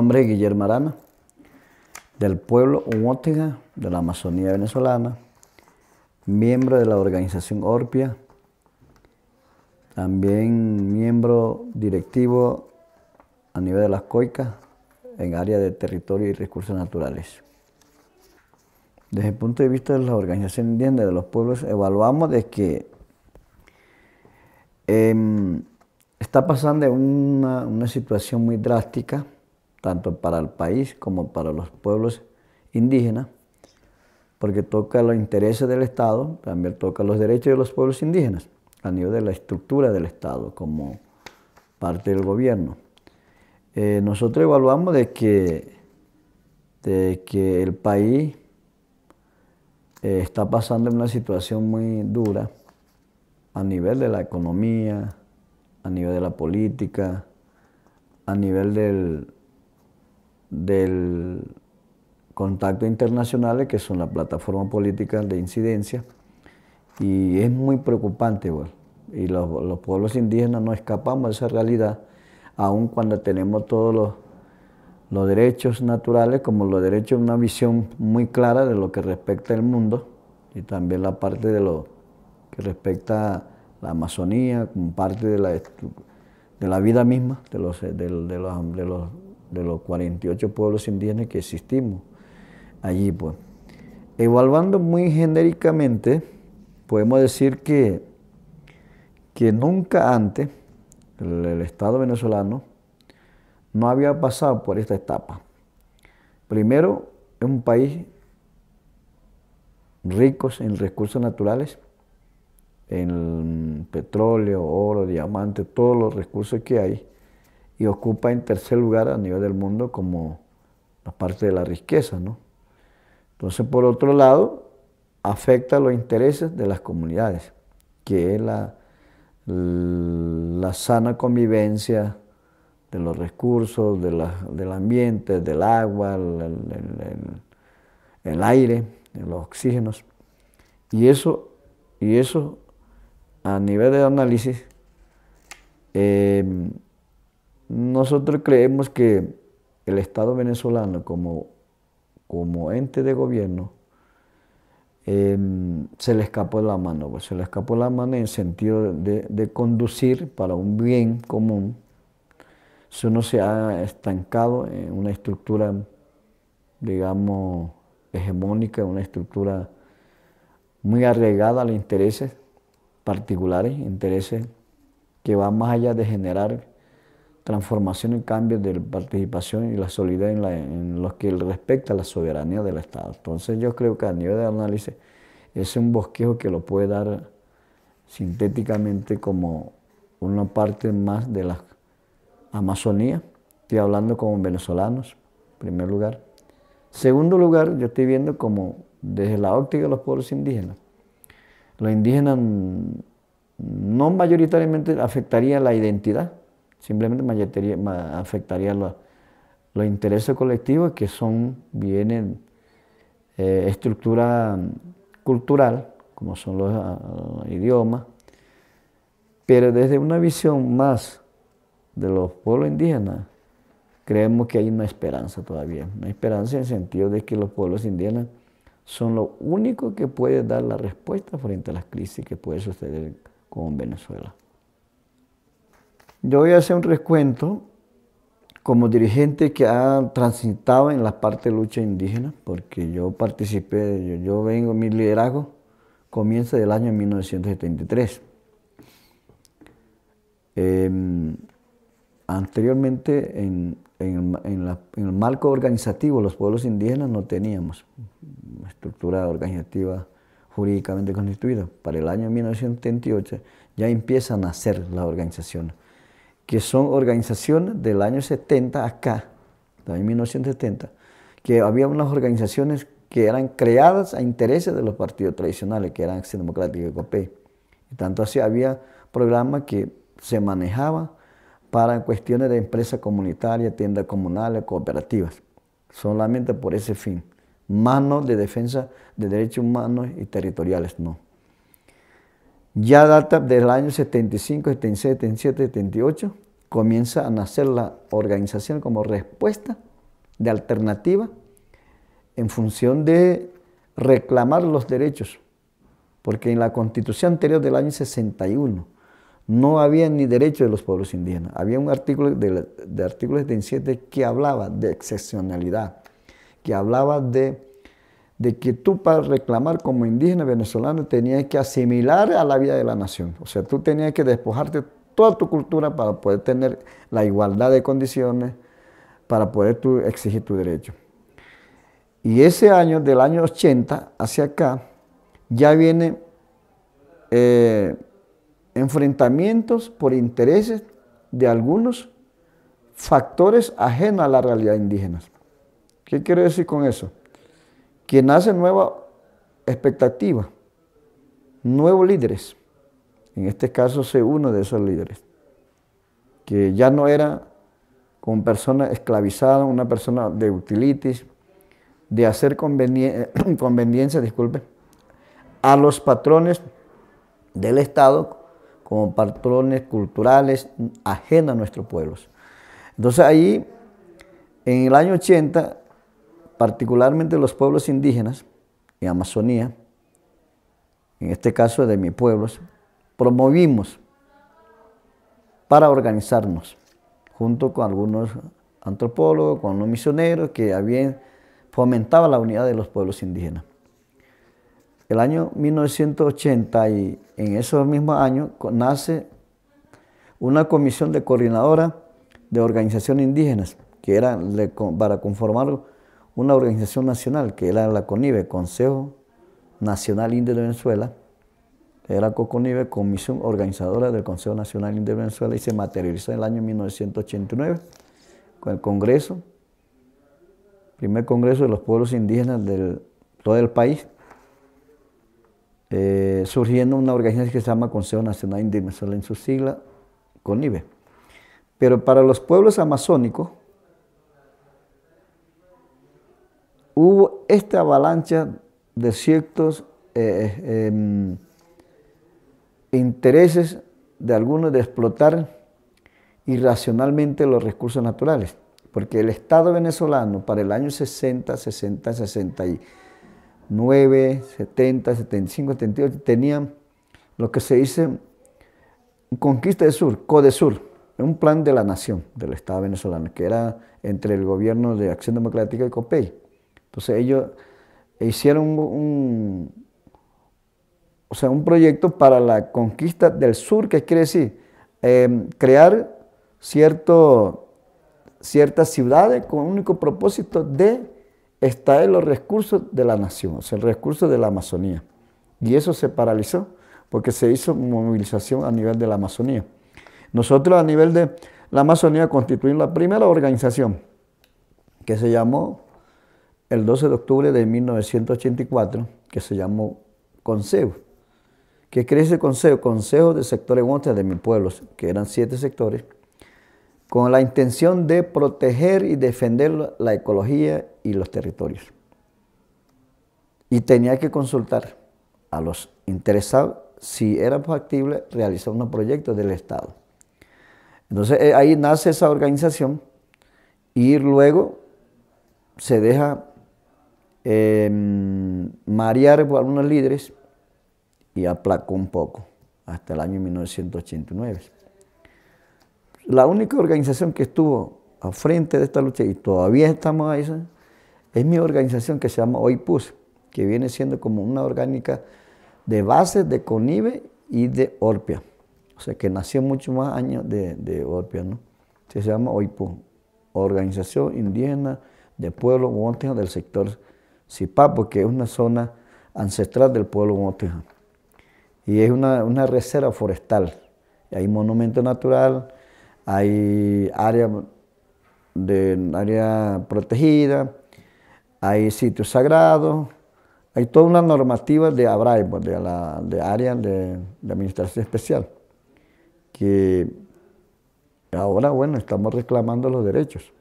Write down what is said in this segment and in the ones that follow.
nombre es Guillermo Arana, del pueblo Huótega de la Amazonía venezolana, miembro de la organización Orpia, también miembro directivo a nivel de las COICAS en área de territorio y recursos naturales. Desde el punto de vista de la organización indígena de los pueblos, evaluamos de que em, está pasando una situación muy drástica, tanto para el país como para los pueblos indígenas, porque toca los intereses del Estado, también toca los derechos de los pueblos indígenas, a nivel de la estructura del Estado como parte del gobierno. Eh, nosotros evaluamos de que, de que el país eh, está pasando una situación muy dura a nivel de la economía, a nivel de la política, a nivel del, del contacto internacionales, que son las plataformas políticas de incidencia, y es muy preocupante, y los, pueblos indígenas no escapamos de esa realidad, aun cuando tenemos todos los, los derechos naturales, como los derechos de una visión muy clara de lo que respecta al mundo, y también la parte de lo que respecta la Amazonía, como parte de la, de la vida misma de los, de, los, de, los, de los 48 pueblos indígenas que existimos allí. Pues. Evaluando muy genéricamente, podemos decir que, que nunca antes el, Estado venezolano no había pasado por esta etapa. Primero, es un país ricos en recursos naturales, en petróleo, oro, diamante, todos los recursos que hay, y ocupa en tercer lugar a nivel del mundo como la parte de la riqueza, ¿no? Entonces, por otro lado, afecta los intereses de las comunidades, que es la, la sana convivencia de los recursos, del ambiente, del agua, el, aire, los oxígenos. Y eso, y eso a nivel de análisis, eh, nosotros creemos que el Estado venezolano como como ente de gobierno, em, se le escapó la mano, pues se le escapó la mano en el sentido de, conducir para un bien común. Si uno se ha estancado en una estructura, digamos, hegemónica, una estructura muy arraigada a los intereses particulares, intereses que van más allá de generar transformación y cambios de participación y la solidez en, lo que respecta a la soberanía del Estado. Entonces yo creo que a nivel de análisis es un bosquejo que lo puede dar sintéticamente como una parte más de la Amazonía. Estoy hablando como venezolanos, en primer lugar. Segundo lugar, yo estoy viendo como desde la óptica de los pueblos indígenas. Los indígenas no mayoritariamente afectarían la identidad, simplemente afectaría los, los, intereses colectivos que son, vienen eh, estructura cultural, como son los ah, idiomas, pero desde una visión más de los pueblos indígenas, creemos que hay una esperanza todavía, una esperanza en el sentido de que los pueblos indígenas son lo único que puede dar la respuesta frente a las crisis que puede suceder con Venezuela. Yo voy a hacer un recuento como dirigente que ha transitado en la parte de lucha indígena, porque yo participé, yo, vengo, mi liderazgo comienza del año 1973. Em, anteriormente, en, el marco organizativo, los pueblos indígenas no teníamos estructura organizativa jurídicamente constituida. Para el año 1978 ya empiezan a nacer las organizaciones que son organizaciones del año 70 acá, también 1970, que había unas organizaciones que eran creadas a intereses de los partidos tradicionales, que eran Acción Democrática y COPE. Y tanto así había programas que se manejaban para cuestiones de empresa comunitaria, tiendas comunales, cooperativas, solamente por ese fin. Manos de defensa de derechos humanos y territoriales, no. Ya data del año 75, 76, 77, 78, comienza a nacer la organización como respuesta de alternativa en función de reclamar los derechos, porque en la constitución anterior del año 61 no había ni derecho de los pueblos indígenas. Había un artículo de, de artículo 77 que hablaba de excepcionalidad, que hablaba de, de que tú para reclamar como indígena venezolano tenías que asimilar a la vida de la nación. O sea, tú tenías que despojarte toda tu cultura para poder tener la igualdad de condiciones, para poder tú exigir tu derecho. Y ese año, del año 80 hacia acá, ya viene eh, enfrentamientos por intereses de algunos factores ajenos a la realidad indígena. ¿Qué quiero decir con eso? Que nace nueva expectativa, nuevos líderes. En este caso soy uno de esos líderes, que ya no era como persona esclavizada, una persona de utilitis, de hacer conveniencia, disculpe, a los patrones del Estado como patrones culturales ajenos a nuestros pueblos. Entonces ahí, en el año 80, particularmente los pueblos indígenas en Amazonía, en este caso de mis pueblos, promovimos para organizarnos, junto con algunos antropólogos, con unos misioneros que habían fomentaba la unidad de los pueblos indígenas. El año 1980 y en esos mismos años nace una comisión de coordinadora de organizaciones indígenas, que era para conformar una organización nacional, que era la CONIVE, Consejo Nacional Indio de Venezuela, era COCONIVE, Comisión Organizadora del Consejo Nacional Indio de Venezuela, y se materializó en el año 1989 con el Congreso primer Congreso de los Pueblos Indígenas de todo el país, eh, surgiendo una organización que se llama Consejo Nacional Indígena, en su sigla CONIBE. Pero para los pueblos amazónicos hubo esta avalancha de ciertos eh, em, intereses de algunos de explotar irracionalmente los recursos naturales porque el Estado venezolano para el año 60, 60, 69, 70, 75, 78 tenía lo que se dice Conquista del Sur, CODESUR, un plan de la nación del Estado venezolano, que era entre el gobierno de Acción Democrática y COPEI. Entonces ellos hicieron un, o sea, un proyecto para la conquista del sur, que quiere decir eh, crear cierto ciertas ciudades con el único propósito de extraer los recursos de la nación, o sea, el recurso de la Amazonía. Y eso se paralizó porque se hizo movilización a nivel de la Amazonía. Nosotros a nivel de la Amazonía constituimos la primera organización que se llamó el 12 de octubre de 1984, que se llamó Consejo. ¿Qué quiere decir Consejo? Consejo de sectores de mis pueblos, que eran siete sectores con la intención de proteger y defender la ecología y los territorios. Y tenía que consultar a los interesados si era factible realizar unos proyectos del Estado. Entonces eh, ahí nace esa organización y luego se deja em, marear por algunos líderes y aplacó un poco hasta el año 1989. La única organización que estuvo al frente de esta lucha y todavía estamos ahí es mi organización que se llama OIPUS, que viene siendo como una orgánica de base de CONIVE y de ORPIA. O sea, que nació mucho más años de, ORPIA, ¿no? Se llama OIPUS, Organización Indígena de Pueblo Guanteja del sector CIPA, porque es una zona ancestral del pueblo Guanteja. Y es una, una reserva forestal. Hay monumento natural, hay área, de, área protegida, hay sitios sagrados, hay toda una normativa de pues, de, la, de área de, administración especial, que ahora, bueno, estamos reclamando los derechos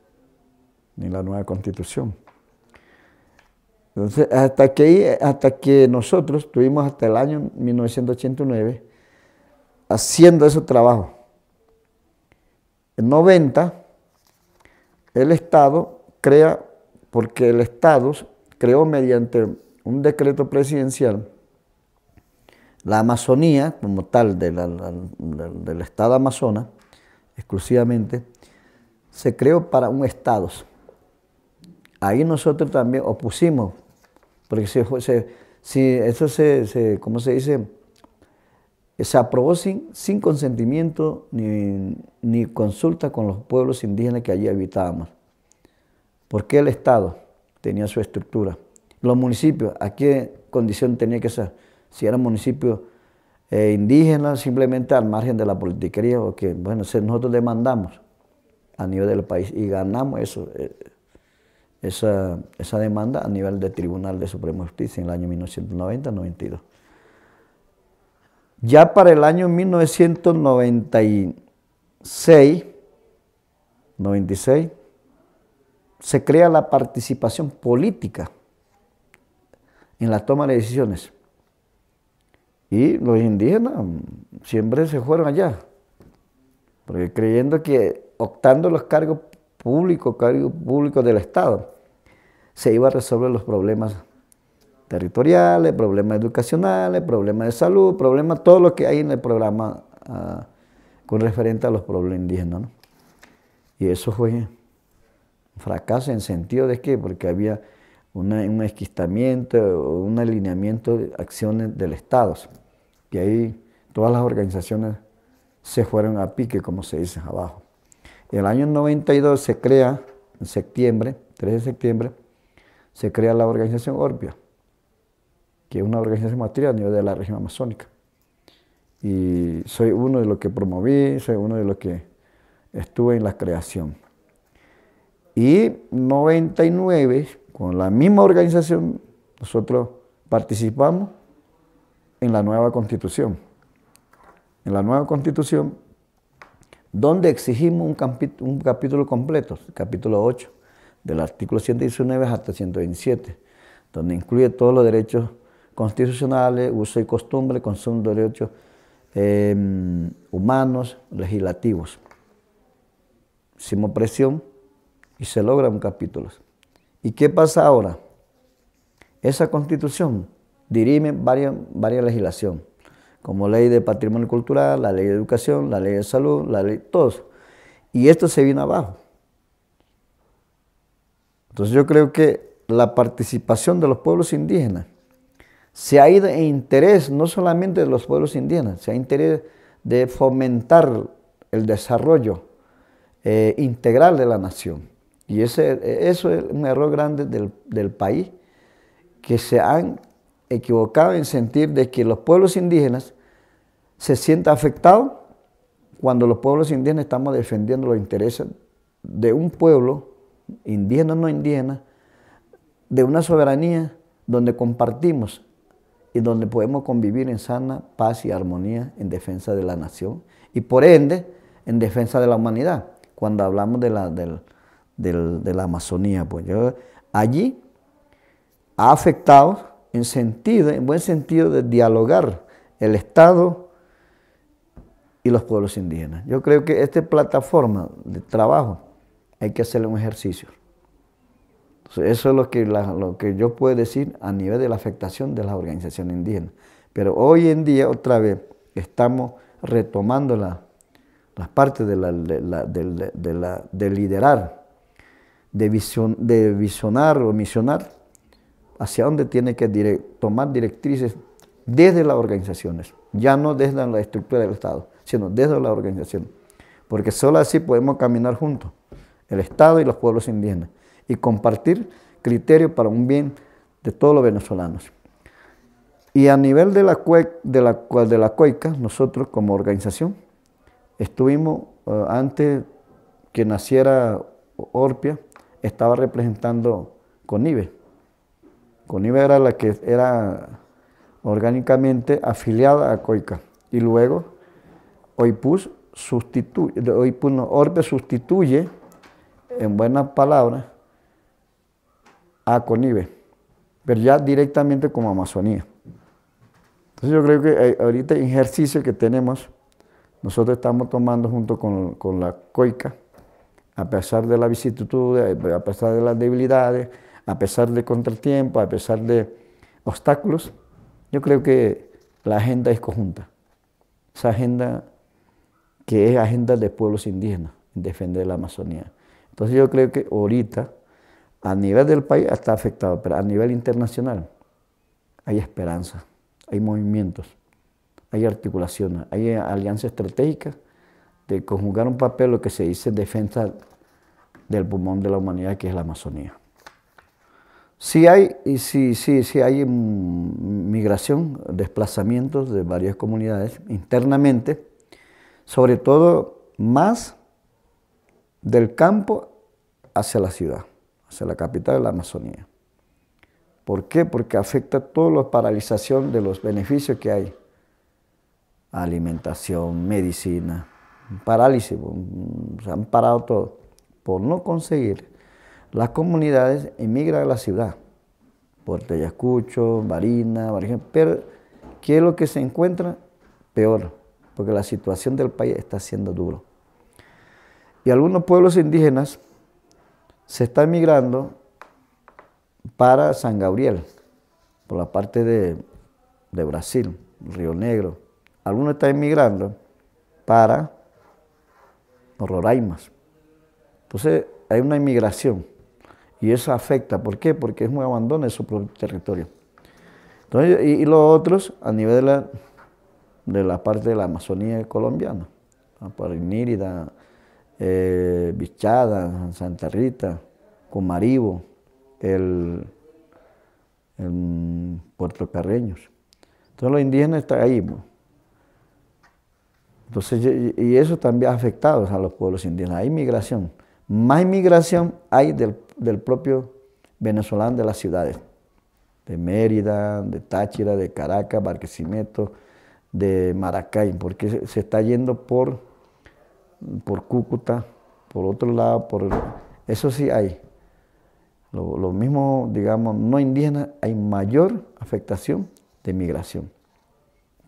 en la nueva constitución. Entonces, hasta que, hasta que nosotros tuvimos hasta el año 1989 haciendo ese trabajo en 90, el Estado crea porque el Estado creó mediante un decreto presidencial la Amazonía, como tal, del Estado Amazonas, exclusivamente, se creó para un Estado. Ahí nosotros también opusimos, porque si, eso se, ¿cómo se dice? Se aprobó sin, consentimiento ni, consulta con los pueblos indígenas que allí habitábamos. ¿Por qué el Estado tenía su estructura? Los municipios, ¿a qué condición tenía que ser? Si eran municipios eh, indígenas, simplemente al margen de la politiquería, o que, bueno, nosotros demandamos a nivel del país y ganamos eso, eh, esa, esa, demanda a nivel del Tribunal de Suprema Justicia en el año 1990-92. Ya para el año 1996, 96, se crea la participación política en la toma de decisiones. Y los indígenas siempre se fueron allá, porque creyendo que optando los cargos públicos, cargos públicos del Estado, se iba a resolver los problemas territoriales, problemas educacionales, problemas de salud, problemas, todo lo que hay en el programa ah, con referente a los problemas indígenas. Y eso fue fracaso en sentido de qué, porque había un esquistamiento, un alineamiento de acciones del Estado. Y ahí todas las organizaciones se fueron a pique, como se dice abajo. El año 92 se crea, en septiembre, 3 de septiembre, se crea la organización Orpia, que es una organización material a nivel de la región amazónica. Y soy uno de los que promoví, soy uno de los que estuve en la creación. Y 99, con la misma organización, nosotros participamos en la nueva constitución. En la nueva constitución, donde exigimos un, capítulo, completo, capítulo 8, del artículo 119 hasta 127, donde incluye todos los derechos constitucionales, uso y costumbre, consumo de derechos em, humanos, legislativos. Hicimos presión y se logra un capítulo. ¿Y qué pasa ahora? Esa constitución dirime varias, legislación, como ley de patrimonio cultural, la ley de educación, la ley de salud, la ley, todos. Y esto se vino abajo. Entonces yo creo que la participación de los pueblos indígenas se ha ido en interés no solamente de los pueblos indígenas, se ha interés de fomentar el desarrollo eh, integral de la nación. Y ese, eso es un error grande del, del país, que se han equivocado en sentir de que los pueblos indígenas se sientan afectados cuando los pueblos indígenas estamos defendiendo los intereses de un pueblo, indígena o no indígena, de una soberanía donde compartimos y donde podemos convivir en sana paz y armonía en defensa de la nación y por ende en defensa de la humanidad. Cuando hablamos de la, de la Amazonía, pues allí ha afectado en sentido, en buen sentido de dialogar el Estado y los pueblos indígenas. Yo creo que esta plataforma de trabajo hay que hacerle un ejercicio. eso es lo que, lo que yo puedo decir a nivel de la afectación de las organizaciones indígenas. Pero hoy en día, otra vez, estamos retomando la, las partes de, la, de, liderar, de, visión, de visionar o misionar hacia dónde tiene que tomar directrices desde las organizaciones, ya no desde la estructura del Estado, sino desde la organización. Porque solo así podemos caminar juntos, el Estado y los pueblos indígenas, y compartir criterios para un bien de todos los venezolanos. Y a nivel de la, COICA, nosotros como organización, estuvimos, eh, antes que naciera Orpia, estaba representando CONIBE, CONIVE era la que era orgánicamente afiliada a COICA. Y luego OIPUS sustituye, sustituye, en buenas palabras, a CONIVE, pero ya directamente como Amazonía. Entonces yo creo que ahorita el ejercicio que tenemos, nosotros estamos tomando junto con, con la COICA, a pesar de la vicisitud, a pesar de las debilidades, a pesar de contratiempos, a pesar de obstáculos, yo creo que la agenda es conjunta. Esa agenda que es agenda de pueblos indígenas, defender la Amazonía. Entonces yo creo que ahorita, a nivel del país está afectado, pero a nivel internacional hay esperanza, hay movimientos, hay articulaciones, hay alianzas estratégicas de conjugar un papel, lo que se dice defensa del pulmón de la humanidad, que es la Amazonía. Sí hay, y sí, hay migración, desplazamientos de varias comunidades internamente, sobre todo más del campo hacia la ciudad, hacia la capital de la Amazonía. ¿Por qué? Porque afecta toda la paralización de los beneficios que hay. Alimentación, medicina, parálisis, se han parado todo por no conseguir. Las comunidades emigran a la ciudad, Puerto Ayacucho, Barina, pero ¿qué es lo que se encuentra? Peor, porque la situación del país está siendo duro. Y algunos pueblos indígenas se están migrando para San Gabriel, por la parte de, de Brasil, Río Negro. Algunos están emigrando para Roraimas. Entonces hay una inmigración y eso afecta. ¿Por qué? Porque es un abandono de su propio territorio. Entonces, y, los otros a nivel de la, de la parte de la Amazonía colombiana, por Nírida, eh, Bichada, Santa Rita, Comaribo, el, el Puerto Carreños. Entonces los indígenas están ahí. Entonces, y eso también ha afectado a los pueblos indígenas. Hay migración. Más inmigración hay del, propio venezolano de las ciudades. De Mérida, de Táchira, de Caracas, Barquisimeto, de Maracay, porque se está yendo por, por Cúcuta, por otro lado, por eso sí hay. Lo, lo mismo, digamos, no indígenas, hay mayor afectación de migración.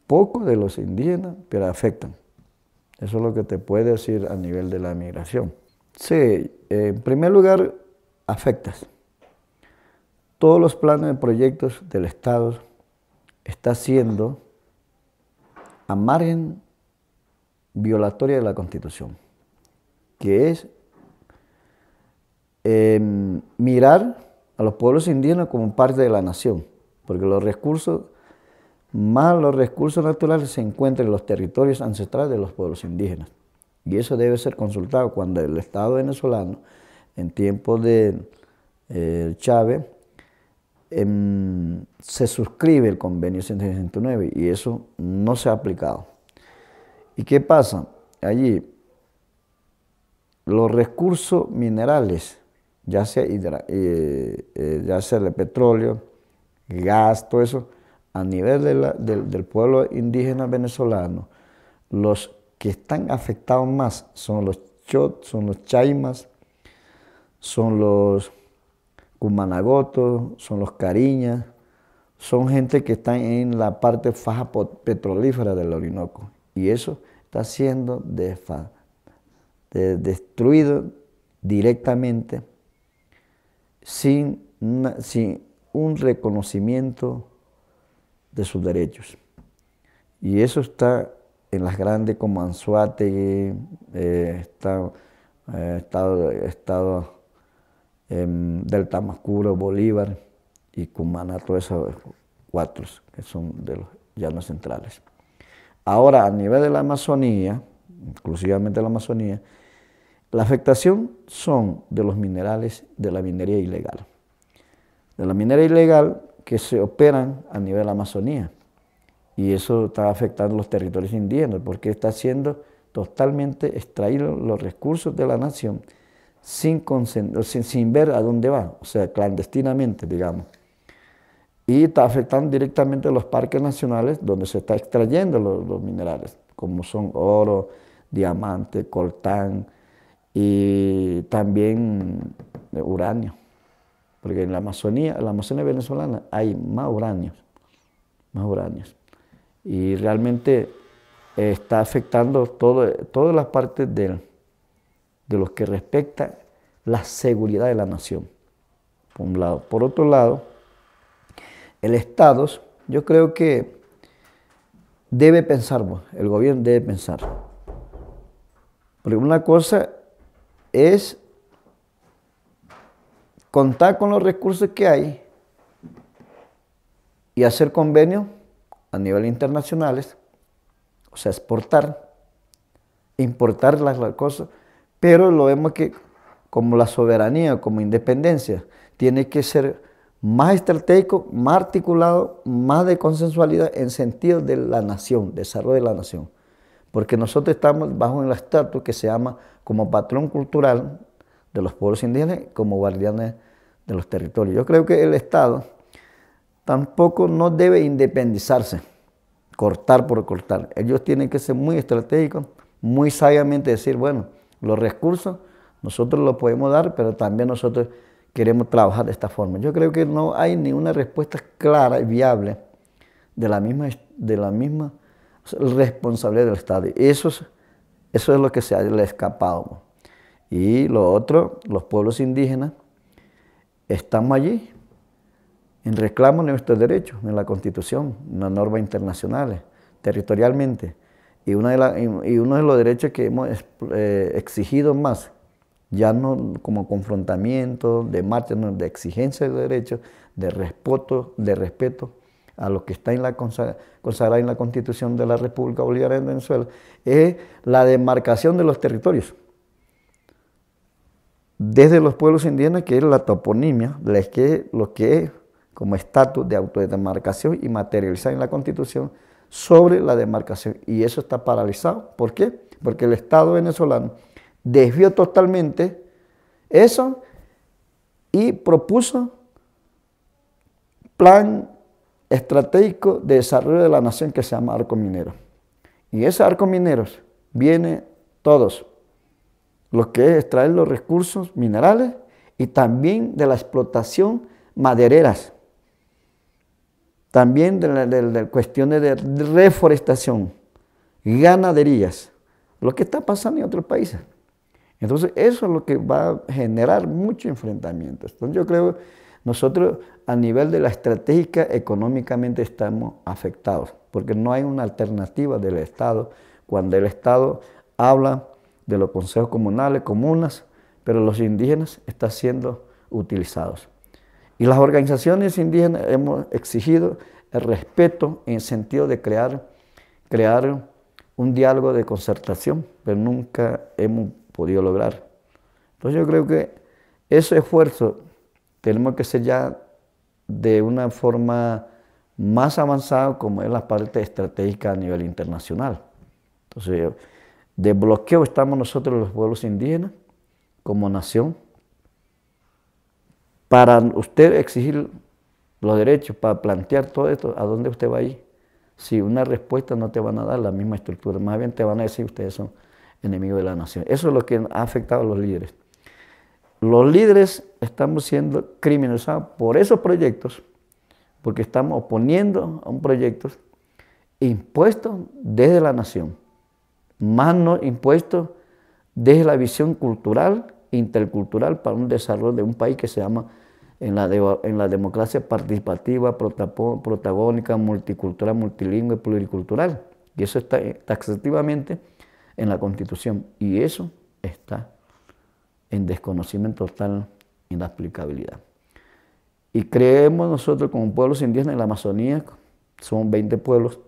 Poco de los indígenas, pero afectan. Eso es lo que te puede decir a nivel de la migración. Sí, en primer lugar, afectas. Todos los planes y proyectos del Estado están siendo a margen violatoria de la Constitución, que es em, mirar a los pueblos indígenas como parte de la nación, porque los recursos más los recursos naturales se encuentran en los territorios ancestrales de los pueblos indígenas. Y eso debe ser consultado cuando el Estado venezolano, en tiempos de eh, Chávez, em, se suscribe el convenio 169 y eso no se ha aplicado. ¿Y qué pasa? Allí los recursos minerales, ya sea, eh, eh, ya sea el petróleo, gas, todo eso, a nivel del, pueblo indígena venezolano, los que están afectados más son los chot, son los chaimas, son los cumanagotos, son los cariñas, son gente que están en la parte faja petrolífera del Orinoco. Y eso está siendo destruido directamente sin, sin un reconocimiento de sus derechos. Y eso está en las grandes como Anzuategui, eh, está, eh, estado, estado del Tamascuro, Bolívar y Cumaná, todos esos cuatro que son de los llanos centrales. Ahora, a nivel de la Amazonía, exclusivamente la Amazonía, la afectación son de los minerales de la minería ilegal. De la minería ilegal que se operan a nivel Amazonía. Y eso está afectando los territorios indígenas, porque está haciendo totalmente extraír los recursos de la nación sin, ver a dónde va, o sea, clandestinamente, digamos. Y está afectando directamente a los parques nacionales donde se está extrayendo los, minerales, como son oro, diamante, coltán y también uranio porque en la Amazonía, en la Amazonía venezolana hay más uranios, más uranios. Y realmente está afectando todas las partes del, de lo que respecta la seguridad de la nación, por un lado. Por otro lado, el Estado, yo creo que debe pensar, el gobierno debe pensar. Porque una cosa es contar con los recursos que hay y hacer convenios a nivel internacionales, o sea, exportar, importar las, cosas, pero lo vemos que como la soberanía, como independencia, tiene que ser más estratégico, más articulado, más de consensualidad en sentido de la nación, desarrollo de la nación. Porque nosotros estamos bajo un estatus que se llama como patrón cultural de los pueblos indígenas, como guardianes de los territorios. Yo creo que el Estado tampoco no debe independizarse, cortar por cortar. Ellos tienen que ser muy estratégicos, muy sabiamente decir, bueno, los recursos nosotros los podemos dar, pero también nosotros queremos trabajar de esta forma. Yo creo que no hay ninguna respuesta clara y viable de la misma, de la misma responsabilidad del Estado. Eso es, eso es lo que se ha escapado. Y lo otro, los pueblos indígenas, estamos allí en reclamo de nuestros derechos, en la Constitución, en las normas internacionales, territorialmente. Y, uno de los derechos que hemos eh, exigido más ya no como confrontamiento, de marcha, de exigencia de derechos, de respeto, de respeto a lo que está en la consagrado en la Constitución de la República Bolivariana de Venezuela, es la demarcación de los territorios. Desde los pueblos indígenas, que es la toponimia, lo que es como estatus de autodemarcación y materializar en la Constitución sobre la demarcación. Y eso está paralizado. ¿Por qué? Porque el Estado venezolano desvió totalmente eso y propuso plan estratégico de desarrollo de la nación que se llama Arco Minero. Y ese Arco Mineros viene todos, lo que es extraer los recursos minerales y también de la explotación madereras, también de cuestiones de reforestación, ganaderías, lo que está pasando en otros países. Entonces, eso es lo que va a generar mucho enfrentamiento. Entonces, yo creo nosotros a nivel de la estratégica económicamente estamos afectados, porque no hay una alternativa del Estado. Cuando el Estado habla de los consejos comunales, comunas, pero los indígenas están siendo utilizados. Y las organizaciones indígenas hemos exigido el respeto en sentido de crear, crear un diálogo de concertación, pero nunca hemos podido lograr. Entonces yo creo que ese esfuerzo tenemos que ser ya de una forma más avanzada como es la parte estratégica a nivel internacional. Entonces, de bloqueo estamos nosotros los pueblos indígenas como nación. Para usted exigir los derechos, para plantear todo esto, ¿a dónde usted va a ir? Si una respuesta no te van a dar la misma estructura, más bien te van a decir ustedes son enemigo de la nación. Eso es lo que ha afectado a los líderes. Los líderes estamos siendo criminalizados por esos proyectos, porque estamos oponiendo a un proyecto impuesto desde la nación, más no impuesto desde la visión cultural, intercultural para un desarrollo de un país que se llama en la, en la democracia participativa, protagónica, multicultural, multilingüe, pluricultural. Y eso está taxativamente en la Constitución. Y eso está en desconocimiento total, inaplicabilidad. Y creemos nosotros como pueblos indígenas en la Amazonía, son 20 pueblos,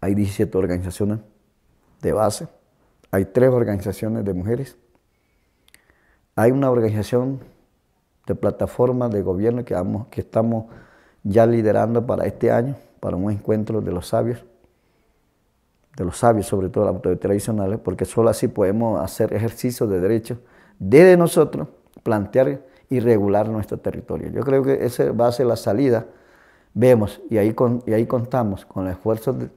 hay 17 organizaciones de base, hay tres organizaciones de mujeres, hay una organización de plataforma de gobierno que, que estamos ya liderando para este año, para un encuentro de los sabios, de los sabios, sobre todo las autoridades tradicionales, porque solo así podemos hacer ejercicio de derechos desde nosotros, plantear y regular nuestro territorio. Yo creo que esa va a ser la salida. Vemos, y ahí, y ahí contamos con el esfuerzo de,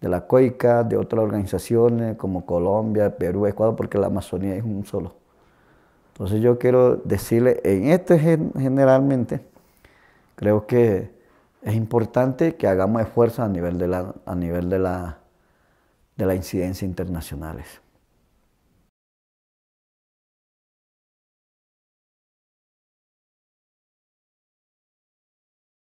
la COICA, de otras organizaciones como Colombia, Perú, Ecuador, porque la Amazonía es un solo. Entonces yo quiero decirle, en este generalmente, creo que es importante que hagamos esfuerzos a nivel de la, a nivel de la de las incidencias internacionales.